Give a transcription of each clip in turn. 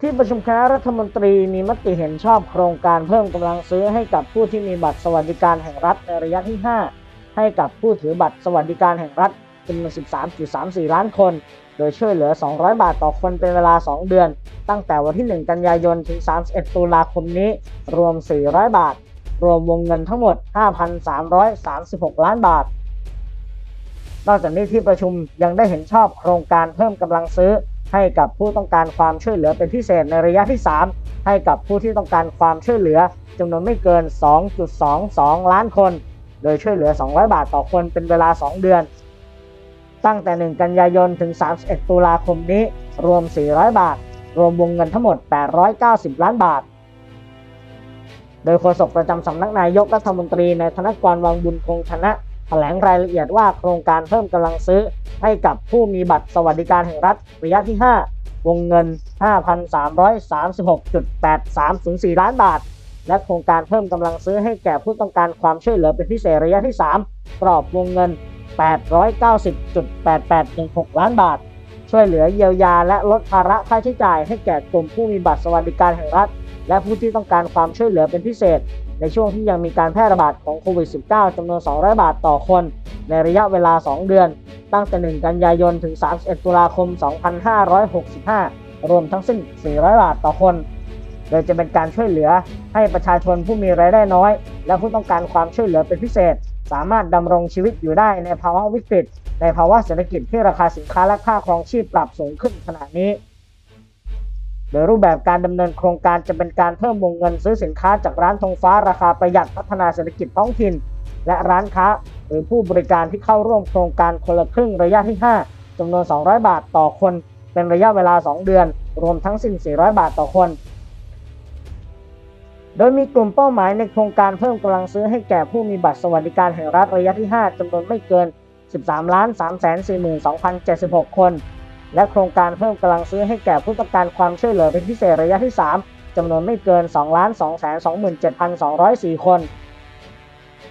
ที่ประชุมคณะรัฐมนตรีมีมติเห็นชอบโครงการเพิ่มกำลังซื้อให้กับผู้ที่มีบัตรสวัสดิการแห่งรัฐในระยะที่ 5 ให้กับผู้ถือบัตรสวัสดิการแห่งรัฐจำนวน 13.34 ล้านคน โดยช่วยเหลือ 200 บาทต่อคนเป็นเวลา 2 เดือน ตั้งแต่วันที่ 1 กันยายน ถึง 31 ตุลาคมนี้ รวม 400 บาท รวมวงเงินทั้งหมด 5,336 ล้านบาท นอกจากนี้ที่ประชุมยังได้เห็นชอบโครงการเพิ่มกำลังซื้อ ให้กับผู้ต้องการความช่วยเหลือเป็นพิเศษในระยะที่ 3 ให้กับผู้ที่ต้องการความช่วยเหลือจำนวนไม่เกิน 2.22 ล้านคน โดยช่วยเหลือ 200 บาทต่อคนเป็นเวลา 2 เดือน ตั้งแต่ 1 กันยายนถึง 31 ตุลาคมนี้ รวม 400 บาท รวมวงเงินทั้งหมด 890 ล้านบาท โดยโฆษกประจำสำนักนายกรัฐมนตรีในธนกรวังบุญคงชนะ แถลงรายละเอียดว่าโครงการเพิ่มกำลังซื้อให้กับผู้มีบัตรสวัสดิการแห่งรัฐระยะที่ 5 วงเงิน 5,336.8304 ล้านบาท และโครงการเพิ่มกำลังซื้อให้แก่ผู้ต้องการความช่วยเหลือเป็นพิเศษระยะที่ 3 กรอบวงเงิน 890.8816 ล้านบาท ช่วยเหลือเยียวยาและลดภาระค่าใช้จ่ายให้แก่กลุ่มผู้มีบัตรสวัสดิการแห่งรัฐ และผู้ที่ต้องการความช่วยเหลือเป็นพิเศษ ในช่วงที่ยังมีการแพร่ระบาดของโควิด -19 จำนวน 200 บาทต่อคน ในระยะเวลา 2 เดือน ตั้งแต่ 1 กันยายน ถึง 31 ตุลาคม 2565 รวมทั้งสิ้น 400 บาทต่อคน โดยจะเป็นการช่วยเหลือให้ประชาชนผู้มีรายได้น้อย และผู้ต้องการความช่วยเหลือเป็นพิเศษ สามารถดำรงชีวิตอยู่ได้ในภาวะวิกฤต ในภาวะเศรษฐกิจที่ราคาสินค้าและค่าครองชีพปรับสูงขึ้นขณะนี้ โดยรูปแบบการดำเนินโครงการจะเป็นการเพิ่มวงเงินซื้อสินค้าจากร้านธงฟ้าราคาประหยัดพัฒนาเศรษฐกิจท้องถิ่น และร้านค้าหรือผู้บริการที่เข้าร่วมโครงการคนละครึ่งระยะที่ 5จำนวน 200 บาทต่อคน เป็นระยะเวลา 2 เดือน รวมทั้งสิ้น 400 บาทต่อคน โดยมีกลุ่มเป้าหมายในโครงการเพิ่มกำลังซื้อให้แก่ผู้มีบัตรสวัสดิการแห่งรัฐระยะที่ 5จำนวนไม่เกิน 13ล้าน3 4 2 0 7 6 คน และโครงการเพิ่มกำลังซื้อให้แก่ผู้ต้องการความช่วยเหลือเป็นพิเศษระยะที่ 3จำนวนไม่เกิน 2,227,204 คน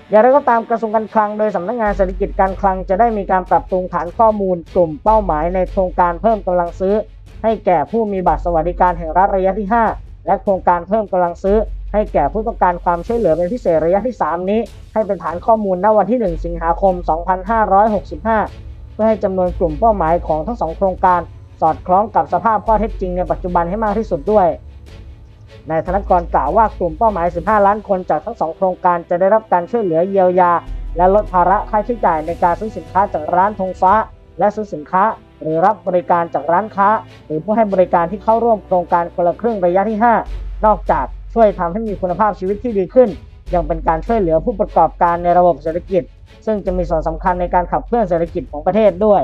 อย่างไรก็ตามกระทรวงการคลังโดยสำนักงานเศรษฐกิจการคลังจะได้มีการปรับปรุงฐานข้อมูลกลุ่มเป้าหมายในโครงการเพิ่มกำลังซื้อ ให้แก่ผู้มีบัตรสวัสดิการแห่งรัฐระยะที่ 5 และโครงการเพิ่มกำลังซื้อ ให้แก่ผู้ต้องการความช่วยเหลือเป็นพิเศษระยะที่ 3 นี้ ให้เป็นฐานข้อมูลณวันที่ 1 สิงหาคม 2565 เพื่อให้จำนวนกลุ่มเป้าหมายของทั้งสองโครงการ สอดคล้องกับสภาพข้อเท็จจริงในปัจจุบันให้มากที่สุดด้วยนายธนกรกล่าวว่ากลุ่มเป้าหมาย 15 ล้านคนจากทั้งสองโครงการจะได้รับการช่วยเหลือเยียวยา และลดภาระค่าใช้จ่ายในการซื้อสินค้าจากร้านธงฟ้า และซื้อสินค้า หรือรับบริการจากร้านค้า หรือผู้ให้บริการที่เข้าร่วมโครงการคนละครึ่งระยะที่ 5 นอกจากช่วยทำให้มีคุณภาพชีวิตที่ดีขึ้น ยังเป็นการช่วยเหลือผู้ประกอบการในระบบเศรษฐกิจ ซึ่งจะมีส่วนสำคัญในการขับเคลื่อนเศรษฐกิจของประเทศด้วย